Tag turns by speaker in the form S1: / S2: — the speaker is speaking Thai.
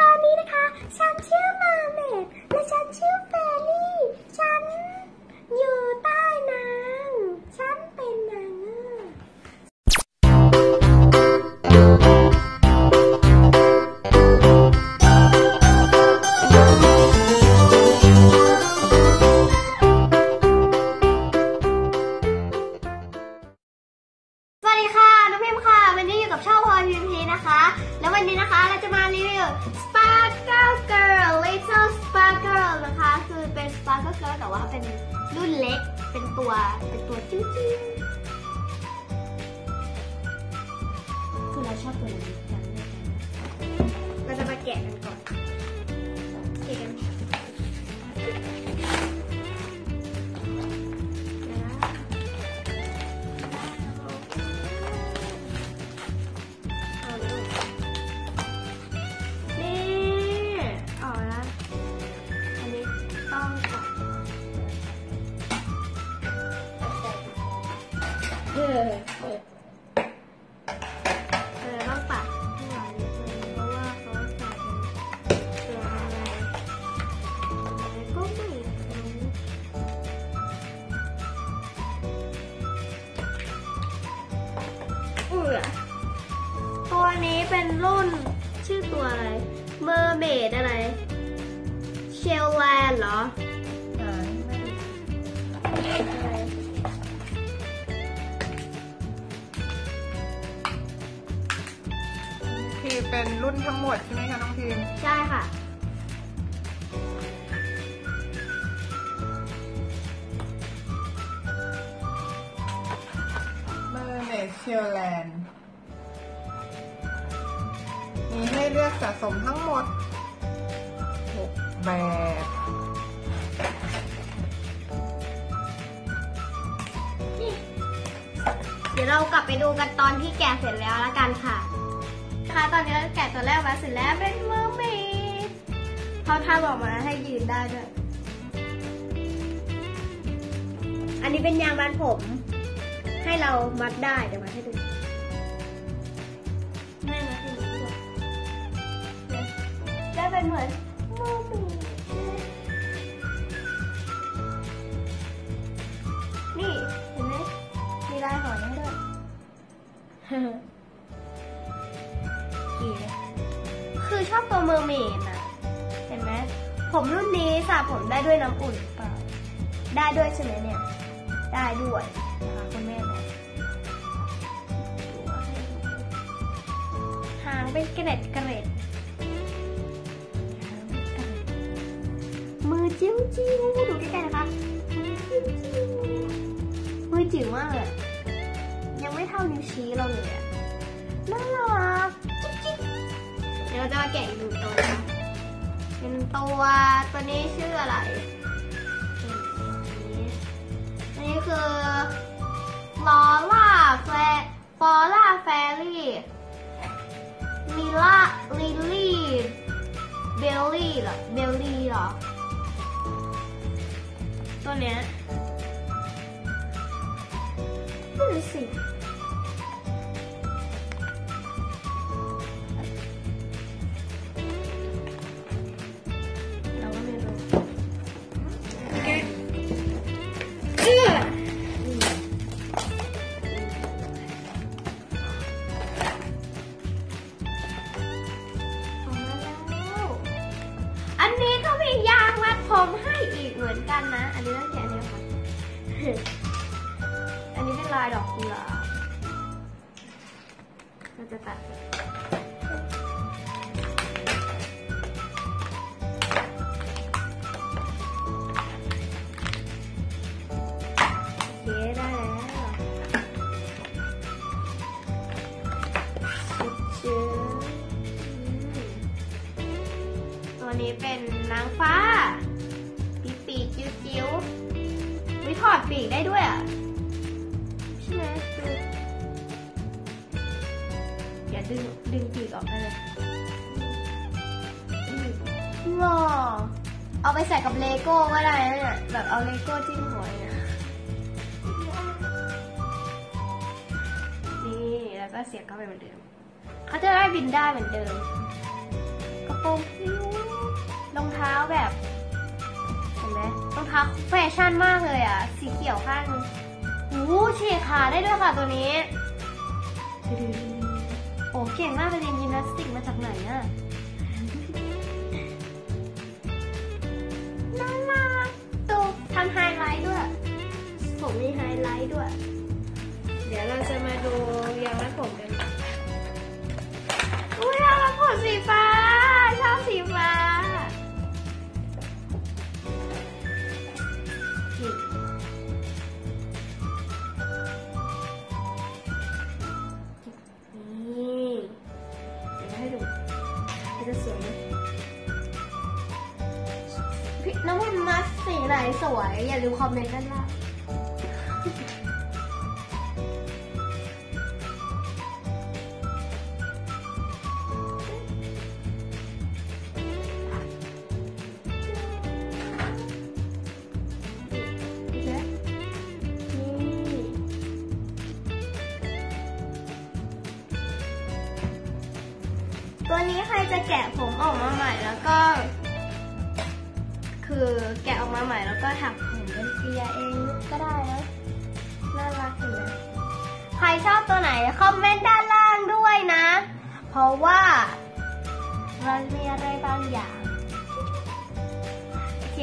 S1: ตอนนี้นะคะ ฉันชื่อมาเมดและฉันชื่อเฟรลี่ ฉันอยู่ นะคะ แล้ววันนี้นะคะเราจะมารีวิว Sparkle Girl Little Sparkle นะคะ คือเป็น Sparkle Girl แต่ว่าเป็นรุ่นเล็ก เป็นตัว เป็นตัวจิ้วๆคือเราชอบตัวนี้ อเออเออต้องตัดให้หน่อยนิดนึงเพราะว่าเขาใส่เป็นตัวอะไรอะไรก็ไม่รู้เออตัวนี้เป็นรุ่นชื่อตัวอะไร เมอร์เมดอะไร เชลแลนเหรอ
S2: เป็นรุ่นทั้งหมดใช่ไหมคะน้องพิมพ์
S1: ใช่ค่ะ
S2: Mermaid Shell Land มีให้เลือกสะสมทั้งหมด 6 แบบ
S1: เดี๋ยวเรากลับไปดูกันตอนที่แกะเสร็จแล้วละกันค่ะ ค่ะตอนนี้เราแกะตัวแรกมาเสร็จแล้วเป็น mermaid เขาทำออกมาให้ยืนได้ด้วย อันนี้เป็นยางมัดผม ให้เรามัดได้เดี๋ยวมัดให้ดูไม่มัดให้ดูด้วยเนี่ยได้เป็นเหมือน mermaidนี่เห็นไหมมีลายหอยให้ด้วย เมอร์เมดอะเห็นไหมผมรุ่นนี้สระผมได้ด้วยน้ำอุ่นเปล่าได้ด้วยใช่ไหมเนี่ย ได้ด้วยนะคะคุณแม่บอกหางเป็นเกล็ดเกล็ดมือจิ้วจิ้วดูใกล้ๆนะคะมือจิ้วมือจิ๋วมากเลยยังไม่เท่านิ้วชี้เราเลยน่ารัก เดี๋ยวเราจะมาแกะอีกหนึ่งตัวนะเป็นตัวตัวนี้ชื่ออะไรอันนี้คือลอล่าแฟฟอล่าแฟรี่ลิล่าลิลลี่เบลลี่เหรอเบลลี่เหรอตัวเนี้ยไม่สิ ผมให้อีกเหมือนกันนะ อันนี้ต้องแกะเนี่ยค่ะ อันนี้เป็นลายดอกกุหลาบเราจะตัดตัวนี้เป็นนางฟ้า อดปีกได้ด้วยอะใช่ไหมดูอย่าดึงดึงปีกออกได้เลยอืมหล่อเอาไปใส่กับเลโก้ก็ได้นะเนี่ยแบบเอาเลโก้จิ้มหัวเนี่ยนี่แล้วก็เสียบเข้าไปเหมือนเดิมเขาจะได้บินได้เหมือนเดิมกระโปรงค่ะแบบ แฟชั่นมากเลยอะ สีเขียวข้างนึงโอ้โหฉีกขาได้ด้วยค่ะตัวนี้โอ้เก่งมากไปเรียนยิมนาสติกมาจากไหนอะน่ารักดูทำไฮไลท์ด้วย ผมมีไฮไลท์ด้วย
S2: เดี๋ยวเราจะมาดูยางมัดผมกัน
S1: สีไหนสวย อย่าลืมคอมเมนต์ด้านล่างนี่นี่ตัวนี้ใครจะแกะผมออกมาใหม่แล้วก็ คือแกะออกมาใหม่แล้วก็หักผมเป็นเปียเองก็ได้นะน่ารักเห็นไหมใครชอบตัวไหนคอมเมนต์ด้านล่างด้วยนะ เพราะว่าเรามีอะไรบางอย่าง โอเค